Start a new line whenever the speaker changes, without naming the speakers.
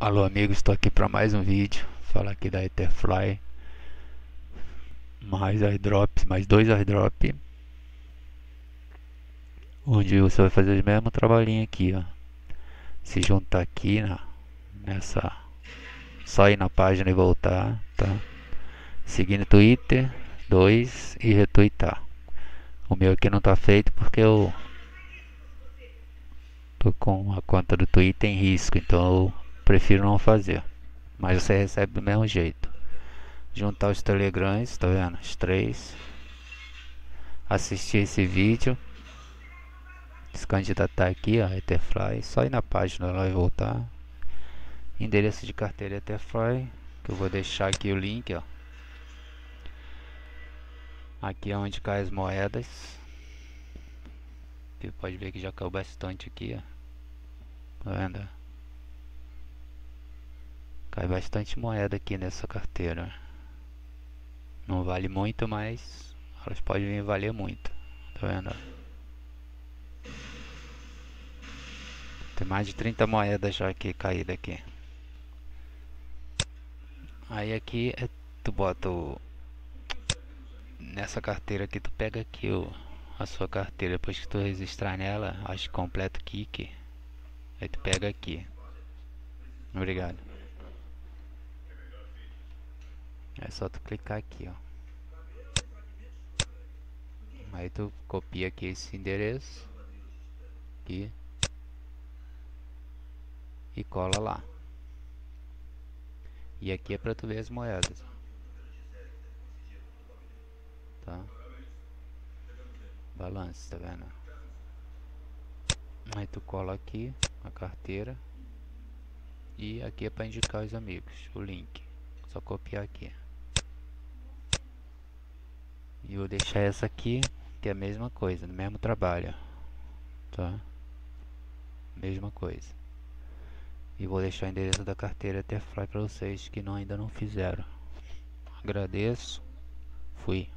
Alô amigos, estou aqui para mais um vídeo. Falar aqui da Etherfly. Mais airdrops, mais dois airdrops. Onde você vai fazer o mesmo trabalhinho aqui ó. Se juntar aqui na, nessa Só ir na página e voltar tá? Seguindo Twitter 2 e retweetar. O meu aqui não está feito porque eu Tô com a conta do Twitter em risco, então prefiro não fazer. Mas você recebe do mesmo jeito. Juntar os telegrams, tá vendo? Os três. Assistir esse vídeo. Se candidatar aqui, ó, Etherfly. Só ir na página lá e voltar. Endereço de carteira Etherfly. Que eu vou deixar aqui o link, ó. Aqui é onde cai as moedas. Você pode ver que já caiu bastante aqui, ó. Tá vendo? Cai bastante moeda aqui nessa carteira. Não vale muito, mas elas podem vir valer muito. Tá vendo? Tem mais de 30 moedas já aqui caídas aqui. Aí aqui é, tu bota o... Nessa carteira aqui tu pega aqui o, a sua carteira. Depois que tu registrar nela, acho completo kick. Aí tu pega aqui. Obrigado. É só tu clicar aqui, ó. Aí tu copia aqui esse endereço. Aqui. E cola lá. E aqui é pra tu ver as moedas. Tá? Balance, tá vendo? Aí tu cola aqui a carteira. E aqui é para indicar os amigos, o link. Só copiar aqui. E vou deixar essa aqui, que é a mesma coisa, no mesmo trabalho. Tá? Mesma coisa. E vou deixar o endereço da carteira Terfly para vocês que não, ainda não fizeram. Agradeço. Fui.